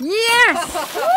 Yes!